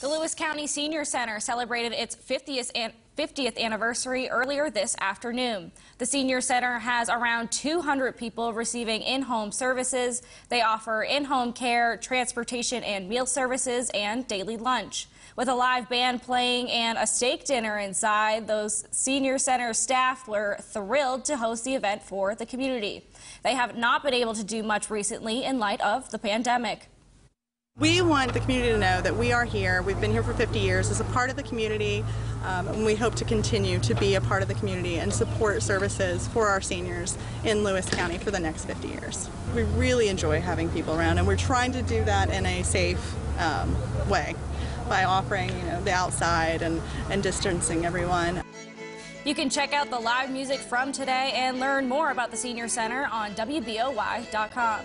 The Lewis County Senior Center celebrated its 50th, an 50th anniversary earlier this afternoon. The Senior Center has around 200 people receiving in-home services. They offer in-home care, transportation and meal services, and daily lunch. With a live band playing and a steak dinner inside, those Senior Center staff were thrilled to host the event for the community. They have not been able to do much recently in light of the pandemic. We want the community to know that we are here. We've been here for 50 years as a part of the community, um, and we hope to continue to be a part of the community and support services for our seniors in Lewis County for the next 50 years. We really enjoy having people around, and we're trying to do that in a safe um, way by offering, you know, the outside and, and distancing everyone. You can check out the live music from today and learn more about the Senior Center on WBOY.com.